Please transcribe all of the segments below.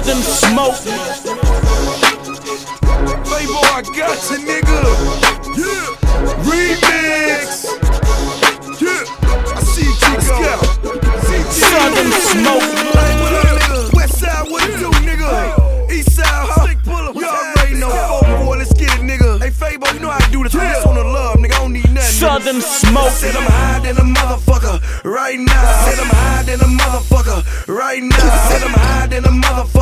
Southern smoke. Playboy, I got you, nigga. Yeah. Remix. Yeah. I see you, Chico. Southern smoke. Hey, what up, nigga? West side, what it do, nigga? East side, huh? You already know. Four boy, let's get it, nigga. Hey, Fabo, you know how to do this. I just wanna love, nigga. I don't need nothing. nigga. Southern smoke. Said I'm high than a motherfucker right now. Said I'm high than a motherfucker right now. Said I'm high than a motherfucker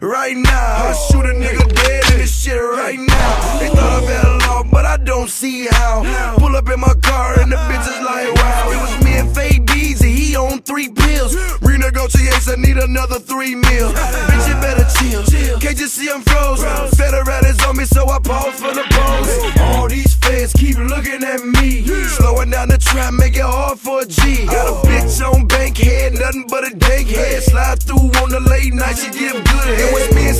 right now. I shoot a nigga dead in this shit right now. They thought I fell off, but I don't see how. Pull up in my car and the bitch is like, wow. It was me and Faye Beezy, he on three pills. Renegotiates, I need another three mil. Bitch, you better chill. Can't you see I'm froze? Better is on me, so I pause for the pose. All these feds keep looking at me. Slowing down the trap, make it hard for a G. Got a bitch on Bankhead, nothing but a through night, she good. It was me and Slick E.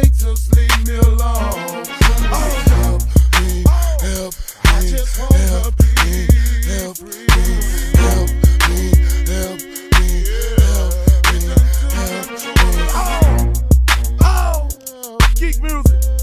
geek music.